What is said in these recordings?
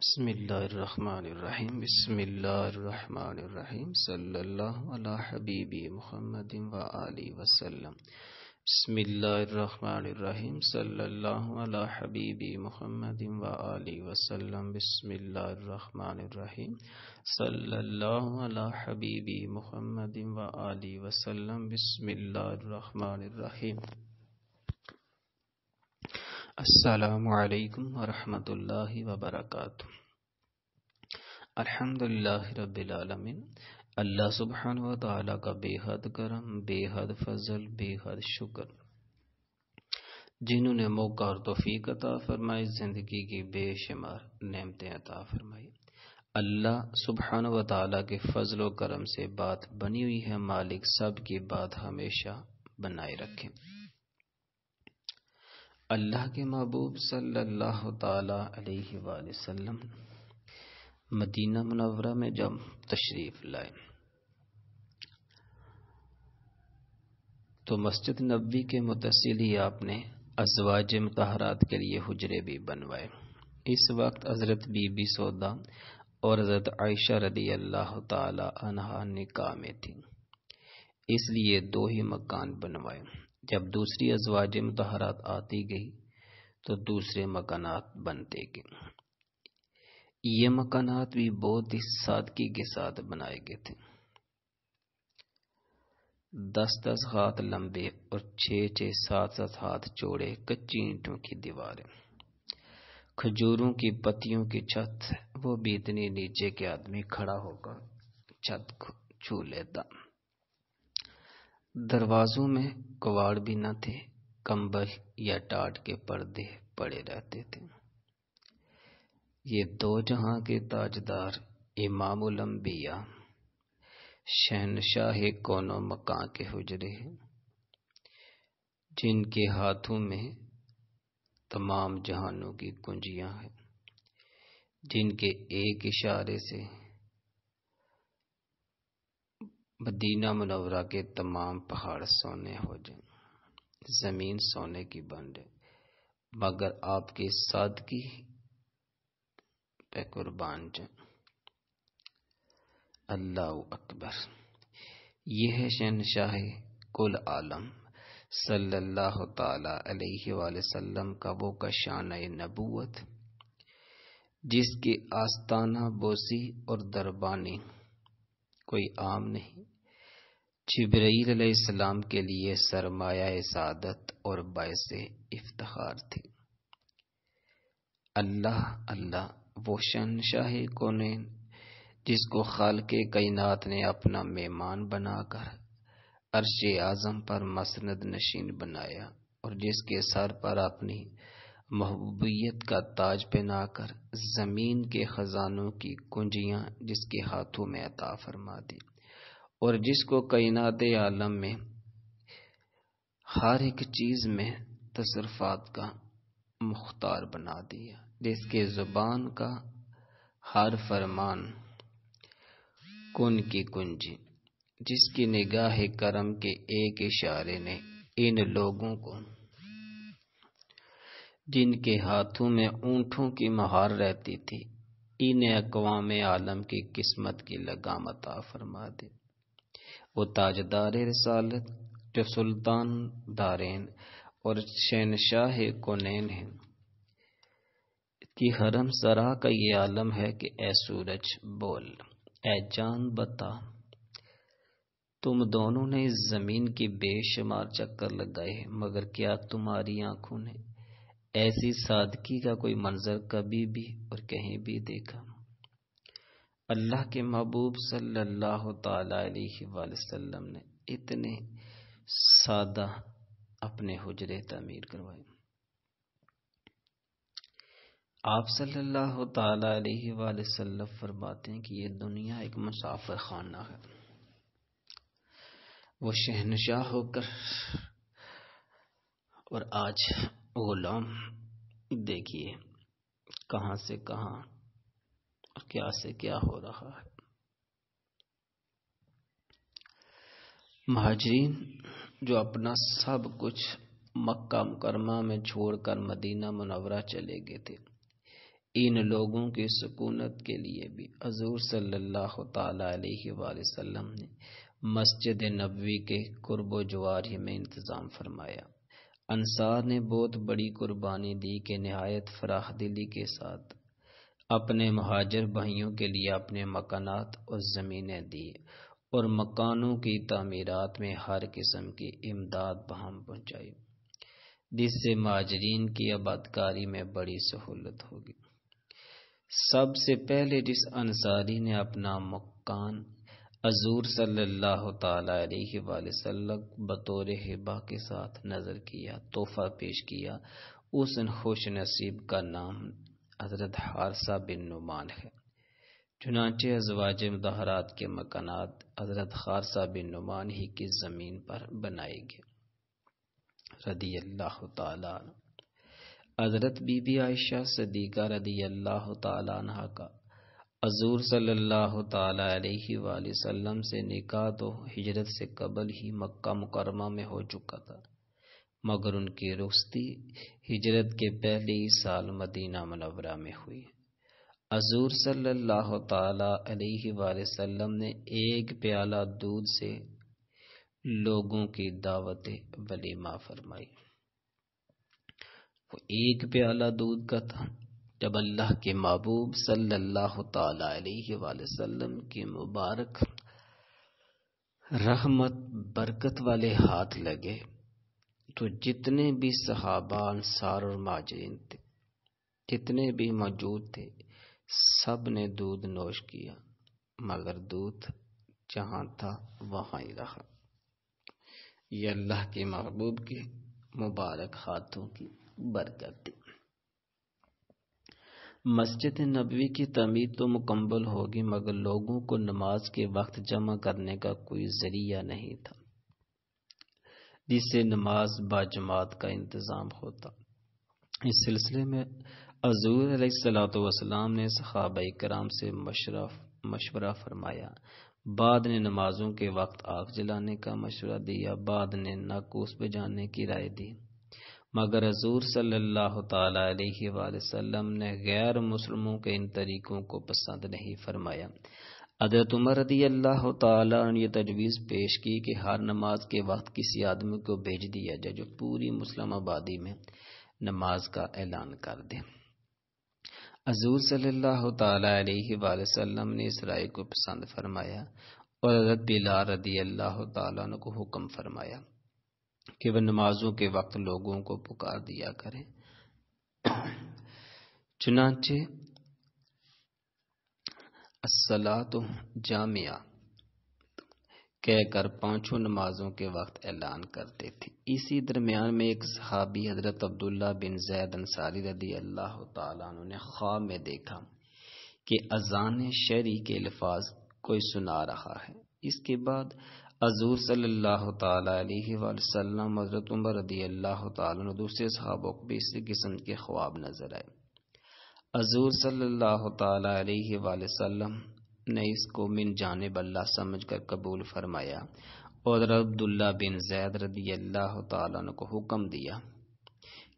बिस्मिल्लाहिर्रहमानिर्रहीम सल्लल्लाहु अला हबीबी मुहम्मदिन व आलि वसल्लम। सल्लल्लाहु अला हबीबी मुहम्मदिन व आलि वसल्लम। सल्लल्लाहु अला हबीबी मुहम्मदिन व आलि वसल्लम। बिस्मिल्लाहिर्रहमानिर्रहीम। असलकम वरहमतुल्लाहि वबरकातुह अल्हम्दुलिल्लाह रब्बिल आलमीन अल्लाह सुब्हान व का बेहद करम बेहद फजल बेहद शुक्र जिन्होंने मौका और तोफीक अता फरमाई ज़िंदगी की बेशुमार नेमतें अता फरमाई अल्लाह सुबहान व तआला के फजल करम से बात बनी हुई है मालिक सब की बात हमेशा बनाए रखें अल्लाह के महबूब सल्लल्लाहु अलैहि वसल्लम मदीना मुनवरा में जब तशरीफ़ लाए। तो मस्जिद नबी के मुतसिल ही आपने अजवाज मतहरात के लिए हजरे भी बनवाए। इस वक्त हज़रत बीबी सौदा और हज़रत आयशा रदी अल्लाह तहा निकाह में थी। इसलिए दो ही मकान बनवाए। जब दूसरी अजवाज मतहरात आती गई तो दूसरे मकानात बनते गए। ये मकानात भी बहुत ही सादगी के साथ बनाए गए थे। दस दस हाथ लंबे और छह छह सात सात हाथ चौड़े कच्ची ईंटों की दीवारें। खजूरों की पत्तियों की छत, वो भी इतनी नीचे के आदमी खड़ा होकर छत छू लेता। दरवाजों में कवाड़ भी न थे, कंबल या टाट के पर्दे पड़े रहते थे। ये दो जहाँ के ताजदार इमामुल अंबिया शहनशाह कोनो मकां के हुजरे जिनके हाथों में तमाम जहानों की कुंजियाँ हैं, जिनके एक इशारे से मदीना मुनवरा के तमाम पहाड़ सोने हो जाए, ज़मीन सोने की बन जाए, मगर आपकी सादगी पे कुर्बान जाए। अल्लाह अकबर। यह है शहनशाह कुल आलम, सल्लल्लाहु ताला अलैहि वसल्लम का वो कशान नबूवत, जिसकी आस्ताना बोसी और दरबानी कोई आम नहीं। इस्लाम के लिए सरमाया सादत और बायस इफ्तार थी। अल्लाह अल्लाह, वो शहनशाह कोने जिसको खाल के कैनात ने अपना मेहमान बनाकर अरश आज़म पर मसनद नशीन बनाया और जिसके सर पर अपनी महबूबियत का ताज पहनाकर ज़मीन के खजानों की कुंजियाँ जिसके हाथों में अता फरमा दी और जिसको कैनात आलम में हर एक चीज़ में तसरफात का मुख्तार बना दिया, जिसके ज़ुबान का हर फरमान कुन की कुंजी, जिसकी निगाह करम के एक इशारे ने इन लोगों को जिनके हाथों में ऊंटों की महार रहती थी, इन्हें अकवाम आलम की किस्मत की लगामता फरमा दी। वो ताजदार रसालत, जो सुल्तान दारेन और शहनशाह कोनैन है। कि हरम सरा का ये आलम है कि ए सूरज बोल ए जान बता। तुम दोनों ने इस ज़मीन की बेशुमार चक्कर लगाए मगर क्या तुम्हारी आँखों ने ऐसी सादगी का कोई मंजर कभी भी और कहीं भी देखा। अल्लाह के महबूब सल्लल्लाहु अलैहि वसल्लम ने इतने सादा अपने हुजरे तमीर करवाए। आप सल्लल्लाहु अलैहि वसल्लम फरमाते हैं कि ये दुनिया एक मुसाफिर खाना है। वो शहनशाह होकर और आज गुलाम देखिए, कहाँ से कहाँ क्या से क्या हो रहा है। महाजरीन जो अपना सब कुछ मक्का मुकरमा में छोड़कर मदीना मुनवरा चले गए थे, इन लोगों की सुकूनत के लिए भी हजूर सल्लल्लाहु अलैहि वसल्लम ने मस्जिद नबवी के कुर्ब जवारी में इंतज़ाम फरमाया। अंसार ने बहुत बड़ी कुर्बानी दी कि नहायत फराह दिली के साथ अपने महाजर भाइयों के लिए अपने मकानात और ज़मीनें दी और मकानों की तमीरत में हर किस्म की इमदाद बहम पहुंचाई, जिससे माजरीन की आबादकारी में बड़ी सहूलत होगी। सबसे पहले जिस अंसारी ने अपना मकान अजूर सल्लल्लाहु अलैहि बतौर हिबा के साथ नज़र किया, तोहफा पेश किया। उस खुश नसीब का नाम हज़रत हारसा बिन नुमान है। चुनाचे अजवाज मुदहरात के मकानात हज़रत हारसा बिन नुमान ही की ज़मीन पर बनाए गए। रदी अल्लाह हज़रत बीबी आयशा सदीका रदी अल्लाह तहा का हजूर सल्लल्लाहु अलैहि वसल्लम से निकाह तो हिजरत से कबल ही मक्का मुकरमा में हो चुका था, मगर उनकी रुस्ती हिजरत के पहले ही साल मदीना मनवरा में हुई। हजूर सल्लल्लाहु अलैहि वसल्लम ने एक प्याला दूध से लोगों की दावत वलीमा फरमाई। वो एक प्याला दूध का था जब अल्लाह के महबूब सल्लल्लाहु अलैहि वसल्लम के मुबारक रहमत, बरकत वाले हाथ लगे तो जितने भी सहाबा अंसार और माजरीन थे, जितने भी मौजूद थे, सबने दूध नोश किया, मगर दूध जहाँ था, वहाँ ही रहा। ये अल्लाह के महबूब के मुबारक हाथों की बरकत। थी मस्जिद नबवी की तमीर तो मुकम्मल होगी, मगर लोगों को नमाज़ के वक्त जमा करने का कोई ज़रिया नहीं था, जिससे नमाज़ बाजमात का इंतज़ाम होता। इस सिलसिले में अजूर सलाम ने सहाबा कराम से मशवरा फरमाया, बाद ने नमाजों के वक्त आग जलाने का मशवरा दिया, बाद ने नाकूस बजाने की राय दी। मगर हजूर सल्लल्लाहु अलैहि ने गैर मुसलमों के इन तरीकों को पसंद नहीं फरमाया। हज़रत उमर रदी अल्लाह ने तजवीज़ पेश की कि हर नमाज़ के वक्त किसी आदमी को भेज दिया जाए जो पूरी मुस्लिम आबादी में नमाज़ का ऐलान कर दे। हजूर वसल्लम ने इस राय को पसंद फरमाया और हज़रत बिलाल रदी अल्लाह को हुक्म फरमाया। कि वह नमाजों के वक्त लोगों को पुकार दिया करें। चुनाचे तो जामिया, कहकर पाँचों नमाजों के वक्त ऐलान करते थे। इसी दरमियान में एक सहाबी हज़रत अब्दुल्ला बिन जैद अंसारी रदी अल्लाह ने ख्वाब में देखा कि अजान शहरी के अल्फाज कोई सुना रहा है। इसके बाद हजूर सल्लल्लाहु हज़रत उमर रदी अल्लाह तु सहाबों को भी इसी किस्म के ख्वाब नज़र आए। हजूर सल्लल्लाहु ने इसको मिन जाने बल्ला समझ कर कबूल फरमाया और अब्दुल्ला बिन जैद रदी अल्लाह तु को हुक्म दिया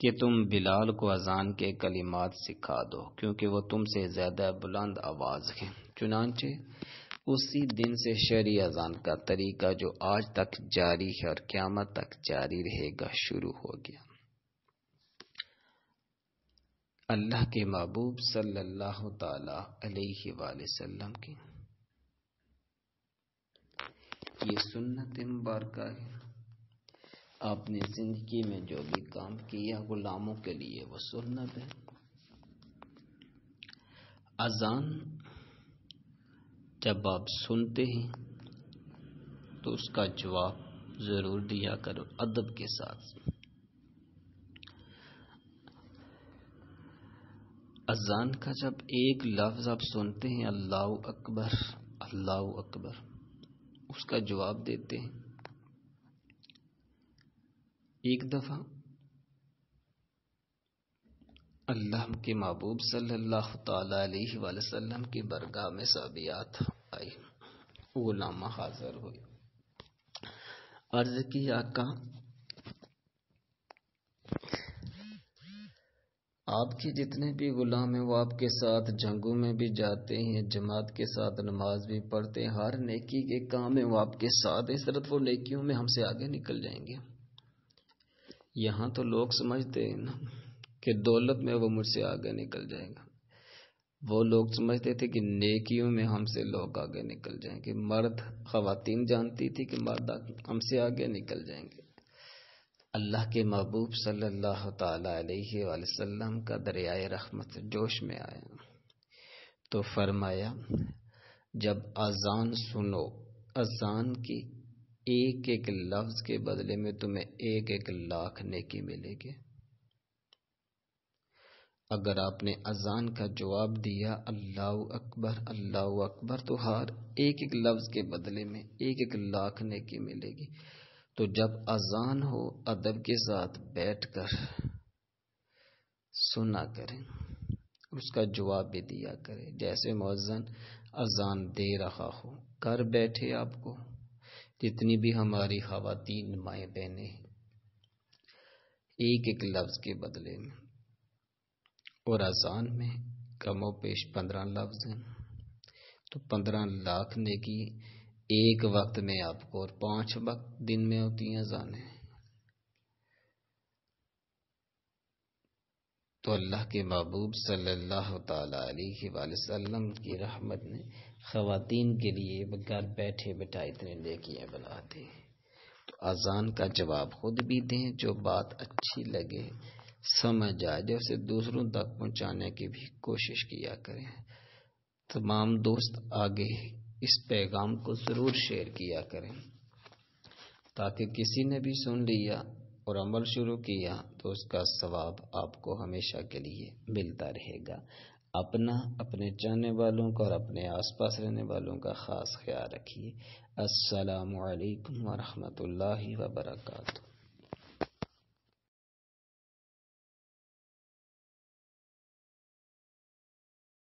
कि तुम बिलाल को अजान के कलिमात सिखा दो, क्योंकि वो तुमसे ज़्यादा बुलंद आवाज़ है। चुनाचे उसी दिन से शरी अजान का तरीका जो आज तक जारी है और क्यामत तक जारी रहेगा, शुरू हो गया। अल्लाह के महबूब सल्लल्लाहु अलैहि वसल्लम की। ये सुन्नत मुबारक है। आपने ज़िंदगी में जो भी काम किया गुलामों के लिए वो सुन्नत है। अजान जब आप सुनते हैं तो उसका जवाब ज़रूर दिया करो अदब के साथ। अजान का जब एक लफ्ज आप सुनते हैं, अल्लाह अकबर अल्लाह अकबर, उसका जवाब देते हैं। एक दफ़ा अल्लाह के महबूब सल्लल्लाहु अलैहि वसल्लम की बरगाह में सबियात आई गुलामा हाजिर हुई अर्ज़ की? आपके जितने भी गुलाम हैं, वो आपके साथ जंगों में भी जाते हैं, जमात के साथ नमाज़ भी पढ़ते हैं। हर नेकी के काम में वो आपके साथ इस तरह वो नेकियों में हमसे आगे निकल जाएँगे। यहाँ तो लोग समझते हैं ना। कि दौलत में वो मुझसे आगे निकल जाएगा। वो लोग समझते थे कि नेकियों में हमसे लोग आगे निकल जाएँगे। मर्द खातन जानती थी कि मर्द हमसे आगे निकल जाएँगे। अल्लाह के महबूब सल्लल्लाहु अलैहि वसल्लम का दरियाए रहमत जोश में आया। तो फरमाया, जब अजान सुनो, अजान की एक एक लफ्ज के बदले में तुम्हें एक एक लाख नेकी मिलेगी। अगर आपने अजान का जवाब दिया, अल्लाह अकबर अल्लाह अकबर तो हर एक एक लफ्ज के बदले में एक एक लाख नेकी मिलेगी। तो जब अजान हो, अदब के साथ बैठकर सुना करें, उसका जवाब भी दिया करें। जैसे मौजन अजान दे रहा हो कर बैठे आपको, जितनी भी हमारी खातन माए बहने एक एक लफ्ज के बदले में। और अजान में कमो पेश पंद्रह लफ्ज हैं। तो पंद्रह लाख ने की एक वक्त में आपको और पाँच वक्त दिन में होती हैं अजानें। तो अल्लाह के महबूब सल्लल्लाहु अलैहि वसल्लम की रहमत ने खातन के लिए घर बैठे बैठा इतने नेकियाँ बनाते तो अजान का जवाब खुद भी दें जो बात अच्छी लगे समझ आए जैसे दूसरों तक पहुँचाने की भी कोशिश किया करें। तमाम दोस्त आगे इस पैगाम को ज़रूर शेयर किया करें, ताकि किसी ने भी सुन लिया और अमल शुरू किया तो उसका सवाब आपको हमेशा के लिए मिलता रहेगा। अपना, अपने चाहने वालों का और अपने आसपास रहने वालों का ख़ास ख्याल रखिए। अस्सलाम वालेकुम वरहमतुल्लाहि वबरकातुहू।